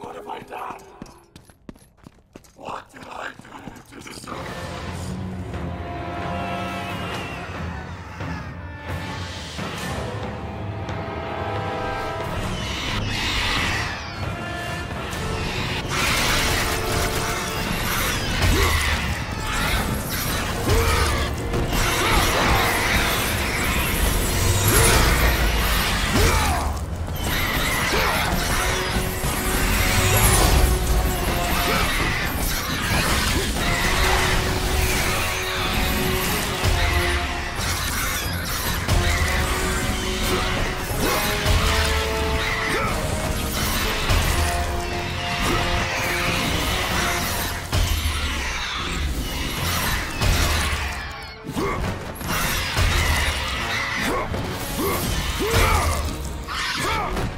What have I done? What did I do to deserve? Ugh.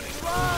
happening? Run!